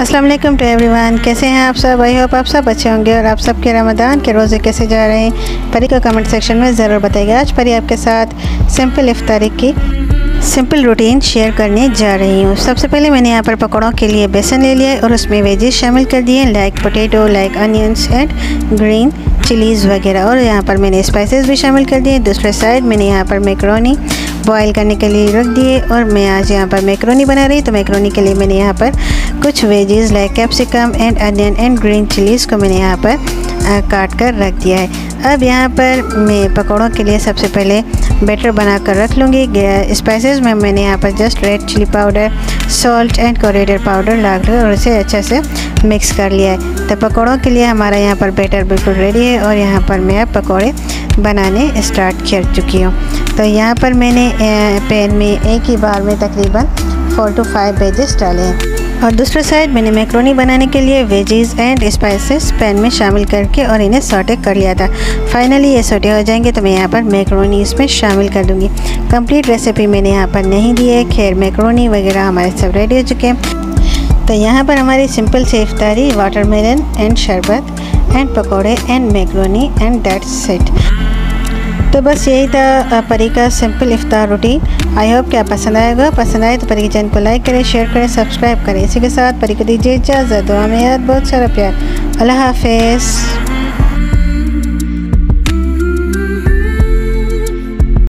अस्सलाम वालेकुम to everyone कैसे हैं आप सब? आई होप आप सब अच्छे होंगे और आप सब के रमदान के रोज़े कैसे जा रहे हैं? परी को कमेंट सेक्शन में ज़रूर बताइएगा। आज परी आपके साथ सिंपल इफ्तारी की सिंपल रूटीन शेयर करने जा रही हूँ। सबसे पहले मैंने यहाँ पर पकौड़ों के लिए बेसन ले लिया और उसमें वेजेस शामिल कर दिए like potato like onions and green chillies वगैरह। और यहाँ पर मैंने स्पाइसेस भी शामिल कर दिए दूसरे साइड मैंने यहाँ पर मैक्रोनी बॉईल करने के लिए रख दिए और मैं आज यहाँ पर मैक्रोनी बना रही तो मैक्रोनी के लिए मैंने यहाँ पर कुछ veggies like capsicum and onion and green chillies को मैंने यहाँ पर काट कर रख दिया है। अब यहाँ पर मैं पकौड़ों के लिए सबसे पहले बैटर बना कर रख लूँगी। स्पाइसेस में मैंने यहाँ पर just red chilli powder salt and coriander powder डाल कर और उसे अच्छे से मिक्स कर लिया है। तो पकौड़ों के लिए हमारा यहाँ पर बैटर बिल्कुल रेडी है और यहाँ पर मैं अब पकौड़े बनाने स्टार्ट कर चुकी हूँ। तो यहाँ पर मैंने पैन में एक ही बार में तकरीबन फोर टू फाइव वेजेस डाले हैं। और दूसरे साइड मैंने मैक्रोनी बनाने के लिए वेजीज एंड स्पाइसेस पैन में शामिल करके और इन्हें सोटे कर लिया था। फाइनली ये सोटे हो जाएँगे तो मैं यहाँ पर मैक्रोनी इसमें शामिल कर दूँगी। कंप्लीट रेसिपी मैंने यहाँ पर नहीं दी है। खैर मैक्रोनी वगैरह हमारे सब रेडी हो चुके हैं। तो यहाँ पर हमारी सिंपल से इफ्तारी वाटरमेलन एंड शरबत एंड पकौड़े and macaroni and date set तो बस यही था परी का सिंपल इफ्तार रूटीन आई होप क्या पसंद आएगा पसंद आए तो परी के चैनल को लाइक करें शेयर करें सब्सक्राइब करें। इसी के साथ परी को दीजिए इजाज़त। दुआ में याद, बहुत सारा प्यार। अल्लाह हाफिज़।